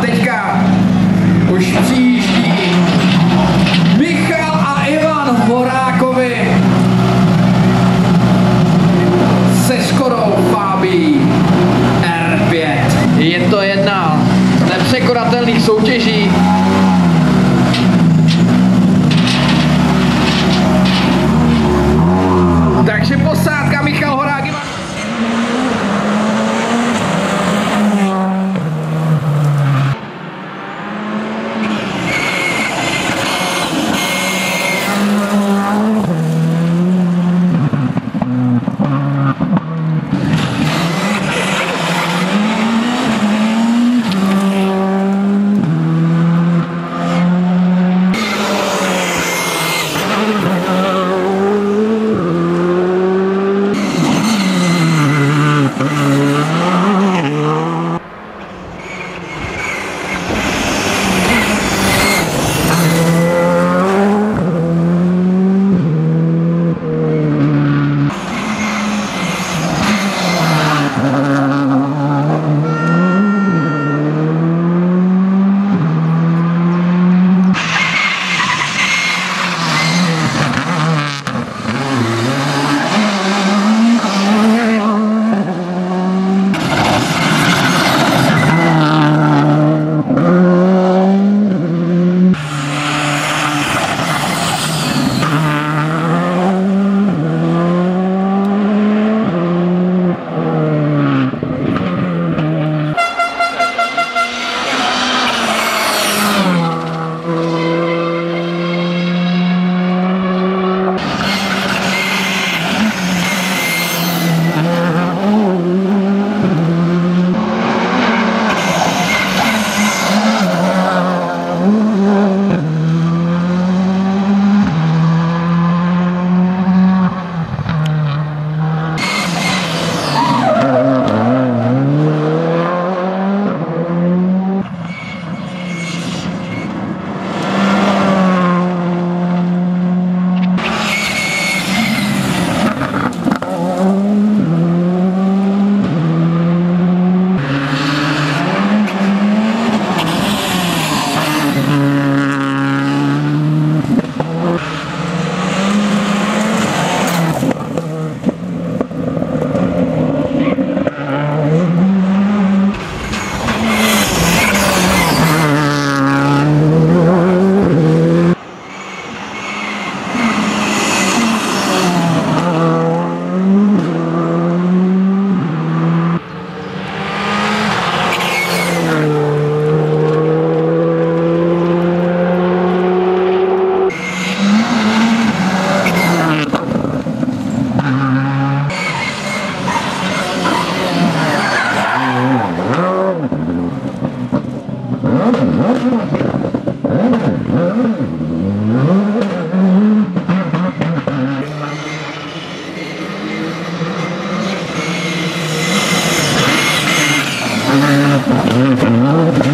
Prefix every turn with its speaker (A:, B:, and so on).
A: Teďka už přijíždí Michal a Ivan Horákovi se Škodou Fabí R5. Je to jedna z nepřekonatelných soutěží, Takže posádka
B: enfermedad.